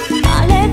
I'll